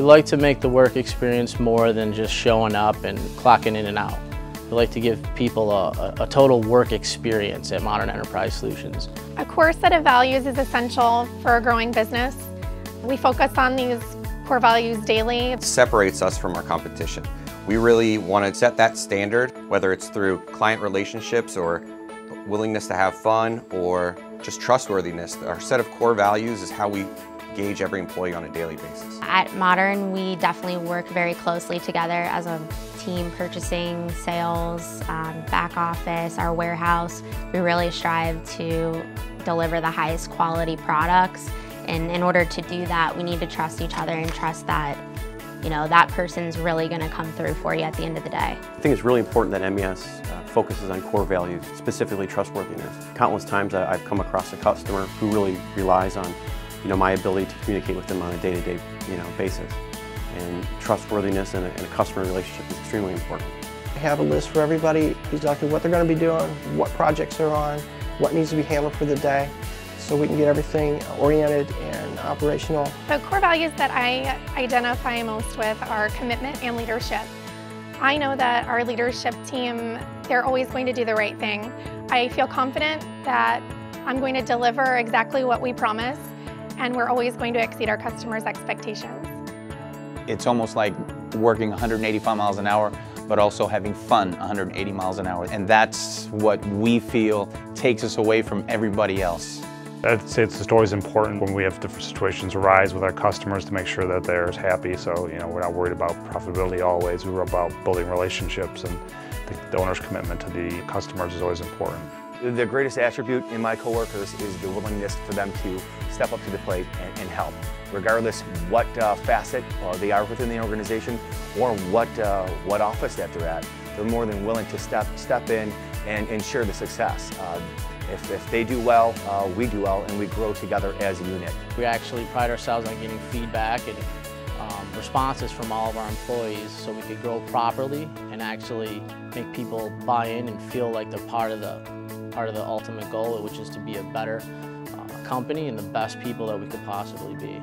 We like to make the work experience more than just showing up and clocking in and out. We like to give people a, a, a total work experience at Modern Enterprise Solutions. A core set of values is essential for a growing business. We focus on these core values daily. It separates us from our competition. We really want to set that standard, whether it's through client relationships or willingness to have fun or just trustworthiness. Our set of core values is how we gauge every employee on a daily basis. At Modern, we definitely work very closely together as a team, purchasing, sales, um, back office, our warehouse. We really strive to deliver the highest quality products. And in order to do that, we need to trust each other and trust that you know, that person's really going to come through for you at the end of the day. I think it's really important that MES uh, focuses on core values, specifically trustworthiness. Countless times I've come across a customer who really relies on you know, my ability to communicate with them on a day-to-day -day, you know, basis. And trustworthiness and a, and a customer relationship is extremely important. I have a list for everybody, exactly what they're going to be doing, what projects they're on, what needs to be handled for the day, so we can get everything oriented and operational. The core values that I identify most with are commitment and leadership. I know that our leadership team, they're always going to do the right thing. I feel confident that I'm going to deliver exactly what we promise and we're always going to exceed our customers' expectations. It's almost like working 185 miles an hour, but also having fun 180 miles an hour. And that's what we feel takes us away from everybody else. I'd say it's always important when we have different situations arise with our customers to make sure that they're happy. So, you know, we're not worried about profitability always. We're about building relationships and the, the owner's commitment to the customers is always important. The greatest attribute in my coworkers is the willingness for them to step up to the plate and, and help, regardless what uh, facet uh, they are within the organization or what, uh, what office that they're at. They're more than willing to step, step in and ensure the success. Uh, if, if, they do well, uh, we do well, and we grow together as a unit. We actually pride ourselves on getting feedback and um, responses from all of our employees so we could grow properly and actually make people buy in and feel like they're part of the part of the ultimate goal, which is to be a better uh, company and the best people that we could possibly be.